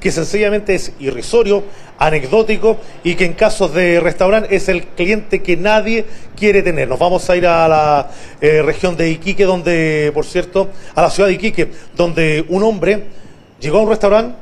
que sencillamente es irrisorio, anecdótico y que en casos de restaurante es el cliente que nadie quiere tener. Nos vamos a ir a la eh, región de Iquique, donde, por cierto, a la ciudad de Iquique, donde un hombre llegó a un restaurante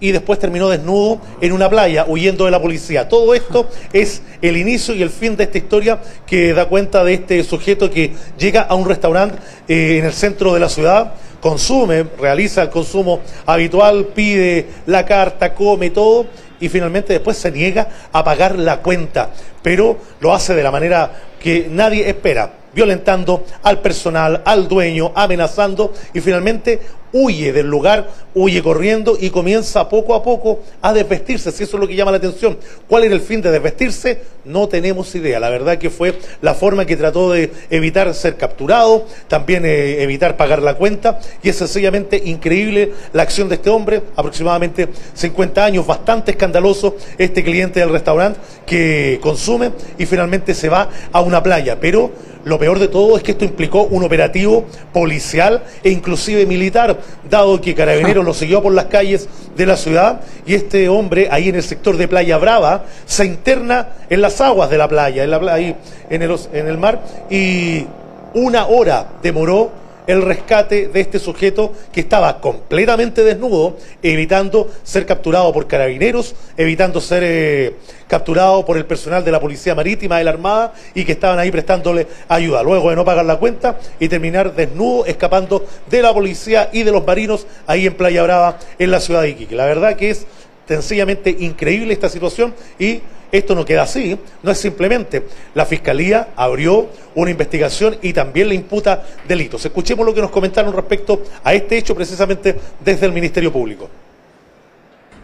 y después terminó desnudo en una playa huyendo de la policía. Todo esto es el inicio y el fin de esta historia que da cuenta de este sujeto que llega a un restaurante eh, en el centro de la ciudad consume, realiza el consumo habitual, pide la carta, come todo y finalmente después se niega a pagar la cuenta, pero lo hace de la manera que nadie espera violentando al personal, al dueño, amenazando y finalmente huye del lugar, huye corriendo y comienza poco a poco a desvestirse, si eso es lo que llama la atención. ¿Cuál era el fin de desvestirse? No tenemos idea. La verdad que fue la forma que trató de evitar ser capturado, también eh, evitar pagar la cuenta y es sencillamente increíble la acción de este hombre, aproximadamente 50 años, bastante escandaloso este cliente del restaurante que consume y finalmente se va a una playa, pero lo peor de todo es que esto implicó un operativo policial e inclusive militar, dado que Carabineros lo siguió por las calles de la ciudad y este hombre ahí en el sector de Playa Brava se interna en las aguas de la playa, ahí en el, en el mar y una hora demoró el rescate de este sujeto que estaba completamente desnudo, evitando ser capturado por carabineros, evitando ser eh, capturado por el personal de la Policía Marítima de la Armada y que estaban ahí prestándole ayuda. Luego de no pagar la cuenta y terminar desnudo, escapando de la policía y de los marinos ahí en Playa Brava, en la ciudad de Iquique. La verdad que es sencillamente increíble esta situación y esto no queda así, no es simplemente la Fiscalía abrió una investigación y también le imputa delitos. Escuchemos lo que nos comentaron respecto a este hecho precisamente desde el Ministerio Público.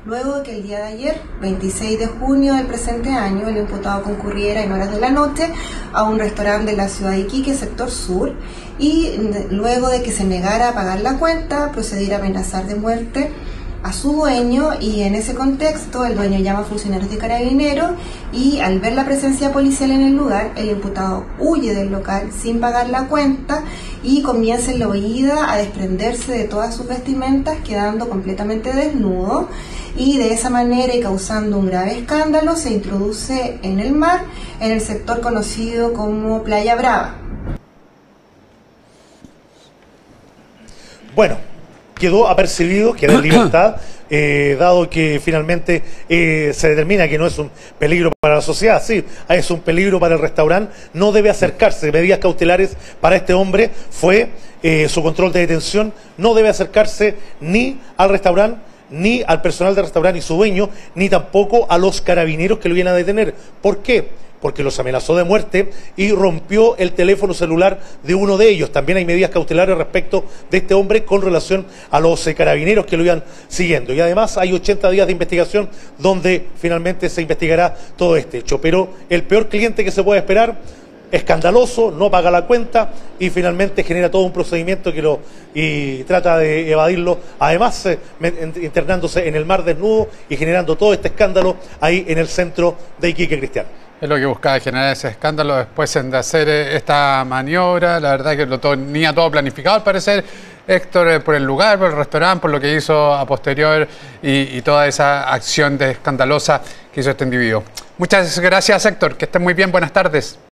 Luego de que el día de ayer, 26 de junio del presente año, el imputado concurriera en horas de la noche a un restaurante de la ciudad de Iquique, sector sur, y luego de que se negara a pagar la cuenta, procediera a amenazar de muerte a su dueño y en ese contexto el dueño llama a funcionarios de carabineros y al ver la presencia policial en el lugar, el imputado huye del local sin pagar la cuenta y comienza en la huida a desprenderse de todas sus vestimentas quedando completamente desnudo y de esa manera y causando un grave escándalo se introduce en el mar en el sector conocido como Playa Brava. Bueno, quedó apercibido, quedó en libertad, eh, dado que finalmente eh, se determina que no es un peligro para la sociedad, sí, es un peligro para el restaurante, no debe acercarse. Medidas cautelares para este hombre fue eh, su control de detención, no debe acercarse ni al restaurante ni al personal del restaurante y su dueño, ni tampoco a los carabineros que lo vienen a detener. ¿Por qué? Porque los amenazó de muerte y rompió el teléfono celular de uno de ellos. También hay medidas cautelares respecto de este hombre con relación a los eh, carabineros que lo iban siguiendo. Y además hay 80 días de investigación donde finalmente se investigará todo este hecho. Pero el peor cliente que se puede esperar escandaloso, no paga la cuenta y finalmente genera todo un procedimiento que lo y trata de evadirlo, además eh, internándose en el mar desnudo y generando todo este escándalo ahí en el centro de Iquique Cristiano. Es lo que buscaba generar ese escándalo después de hacer eh, esta maniobra. La verdad que lo tenía todo planificado al parecer. Héctor, eh, por el lugar, por el restaurante, por lo que hizo a posterior y, toda esa acción de escandalosa que hizo este individuo. Muchas gracias, Héctor. Que esté muy bien. Buenas tardes.